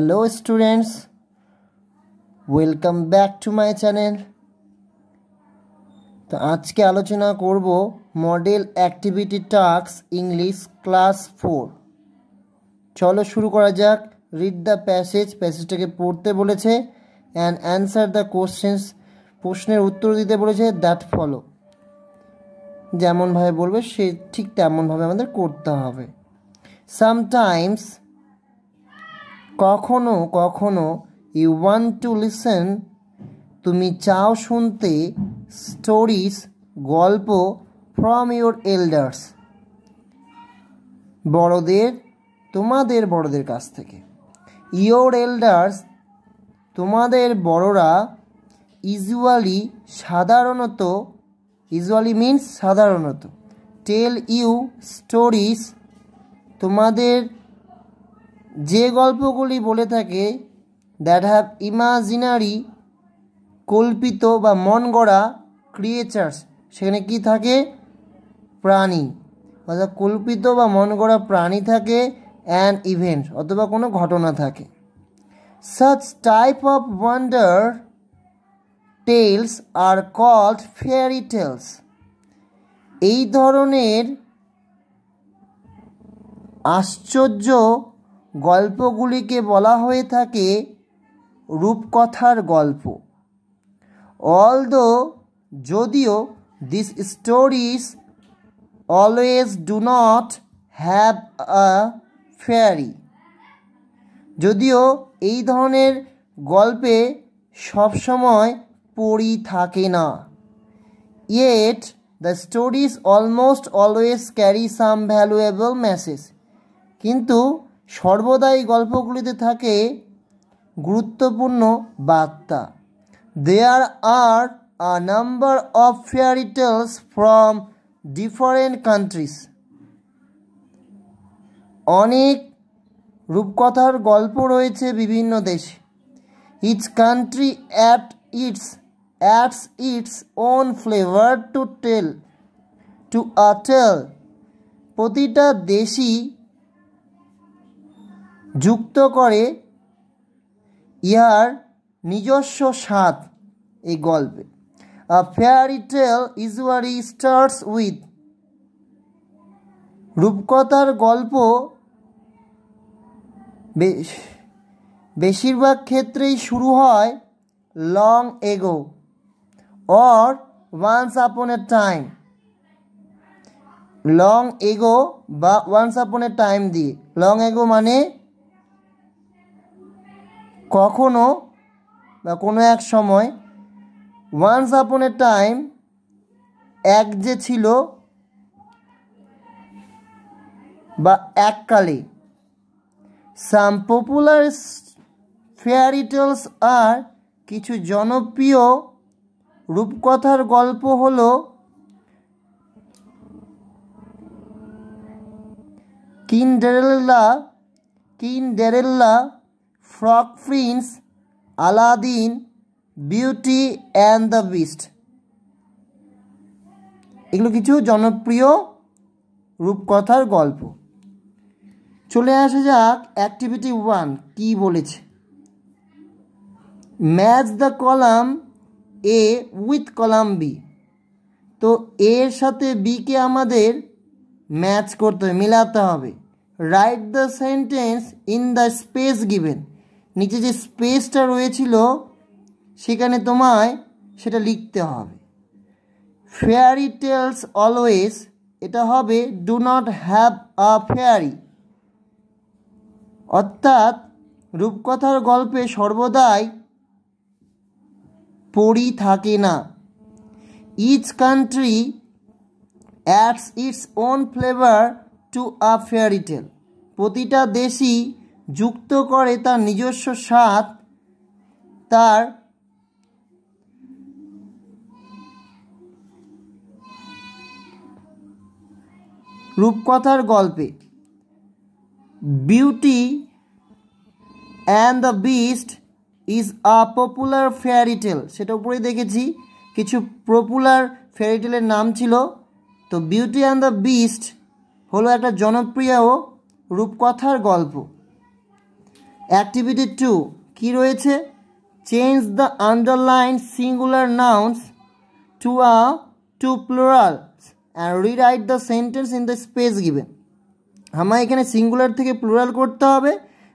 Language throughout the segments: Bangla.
Hello students welcome back to my channel তো আজকে আলোচনা করব model activity task English class four চলো শুরু করা যাক। রিড দ্য প্যাসেজ প্যাসেজটাকে পড়তে বলেছে। অ্যান্ড অ্যান্সার দ্য কোশ্চেন্স প্রশ্নের উত্তর দিতে বলেছে। দ্যাট ফলো যেমনভাবে বলবে, সে ঠিক তেমনভাবে আমাদের করতে হবে। সামটাইমস কখনো কখনো ইউ ওয়ান্ট টু লিসেন তুমি চাও শুনতে স্টোরিজ গল্প ফ্রম ইউর এল্ডার্স বড়দের, তোমাদের বড়দের কাছ থেকে। ইয়োর এল্ডার্স তোমাদের বড়রা ইউজুয়ালি সাধারণত ইউজুয়ালি মিন্স সাধারণত টেল ইউ স্টোরিজ তোমাদের যে গল্পগুলি বলে থাকে দ্যাট হ্যাভ ইমাজিনারি কল্পিত বা মন গড়া ক্রিয়েচার্স সেখানে কি থাকে? প্রাণী। অর্থাৎ কল্পিত বা মন গড়া প্রাণী থাকে অ্যান্ড ইভেন্ট অথবা কোনো ঘটনা থাকে। Such type of wonder tales are called fairy tales এই ধরনের আশ্চর্য গল্পগুলিকে বলা হয়ে থাকে রূপকথার গল্প। অল অলদো যদিও this stories always do not have a fairy যদিও এই ধরনের গল্পে সবসময় পড়ি থাকে না। Yet the stories almost always carry some valuable message কিন্তু সর্বদাই গল্পগুলিতে থাকে গুরুত্বপূর্ণ বার্তা। There are a number of fairy tales from different countries অনেক রূপকথার গল্প রয়েছে বিভিন্ন দেশে। Its country at its adds its own flavour to tell to a tale প্রতিটা দেশই যুক্ত করে ইহার নিজস্ব স্বাদ এই গল্পে। A fairy tale usually starts with রূপকথার গল্প বেশিরভাগ ক্ষেত্রেই শুরু হয় long ago or once upon A time long ago বা ওয়ান্স আপন এ টাইম দিয়ে। লং এগো মানে কখনো বা কোনো এক সময় ওয়ান্স আপন এ টাইম এক যে ছিল বা এককালে some popular fairy tales are কিছু জনপ্রিয় রূপকথার গল্প হলো, Cinderella Cinderella frog prince Aladdin beauty and the beast এগুলো কিছু জনপ্রিয় রূপকথার গল্প। চলে আসা যাক অ্যাক্টিভিটি ওয়ান কি বলেছে। Match the column A with column B তো এর সাথে বিকে আমাদের ম্যাচ করতে হবে, মিলাতে হবে। Write the sentence in the space given নিচে যে স্পেসটা রয়েছিল, সেখানে তোমায় সেটা লিখতে হবে। ফেয়ারি টেলস অলওয়েজ এটা হবে do not have a fairy অর্থাৎ রূপকথার গল্পে সর্বদাই পড়ি থাকে না। Each country adds its own flavour to a fairy tale প্রতিটা দেশই যুক্ত করে তার নিজস্ব স্বাদ, তার রূপকথার গল্পে। Beauty and the beast is a popular fairy tale সেটা উপরেই দেখেছি। কিছু পপুলার ফেয়ারি টেলের নাম ছিল। তো বিউটি অ্যান্ড দ্য বিস্ট হলো একটা জনপ্রিয় রূপকথার গল্প। অ্যাক্টিভিটি টু কী রয়েছে? Change the underline singular nouns to a to plural and rewrite the sentence in the space given আমার এখানে সিঙ্গুলার থেকে প্লোরাল করতে হবে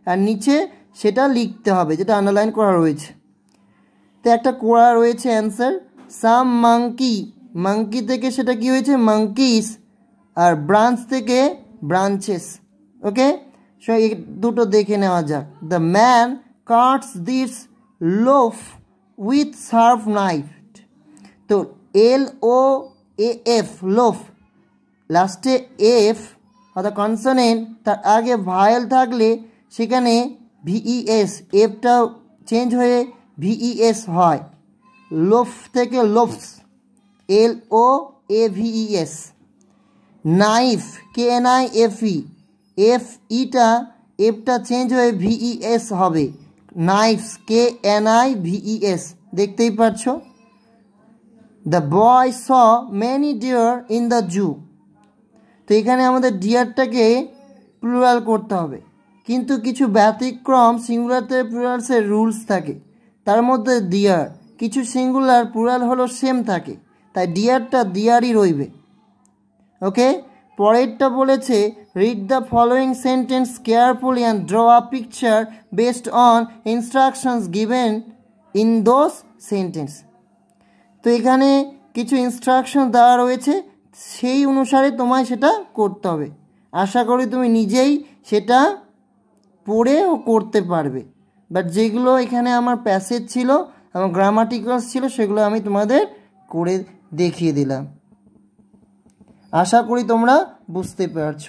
আর নিচে সেটা লিখতে হবে, যেটা আন্ডারলাইন করা রয়েছে। তো একটা করা রয়েছে অ্যান্সার সাম মাঙ্কি মাঙ্কি থেকে সেটা কি হয়েছে? মাঙ্কিস আর ব্রাঞ্চ থেকে ব্রাঞ্চেস ওকে সো দুটো দেখে নেওয়া যাক। The man cuts this loaf with serve knife তো L O A F loaf লাস্টে এফ অর্থাৎ কনসনেন্ট তার আগে ভায়েল থাকলে সেখানে ভিইএস এফটাও চেঞ্জ হয়ে ভিইএস হয়। লোফ থেকে loafs L O A V E S knife K N I F E F ইটা এফটা চেঞ্জ হয়ে ভিইএস হবে। Knifes K N I V E S দেখতেই পারছ? The boy saw many deer in the zoo তো এখানে আমাদের ডিয়ারটাকে প্লুরাল করতে হবে। কিন্তু কিছু ব্যতিক্রম সিঙ্গুলার থেকে প্লুরালসের রুলস থাকে। তার মধ্যে ডিয়ার কিছু সিঙ্গুলার প্লুরাল হলো সেম থাকে। তাই ডিয়ারটা ডিয়ারই রইবে। ওকে পরেরটা বলেছে read the following sentence carefully and draw a picture based on instructions given in those sentence তো এখানে কিছু ইনস্ট্রাকশন দেওয়া রয়েছে, সেই অনুসারে তোমায় সেটা করতে হবে। আশা করি তুমি নিজেই সেটা পড়েও করতে পারবে। বাট যেগুলো এখানে আমার প্যাসেজ ছিল এবং গ্রামাটিক্যালস ছিল, সেগুলো আমি তোমাদের করে দেখিয়ে দিলাম। আশা করি তোমরা বুঝতে পারছ।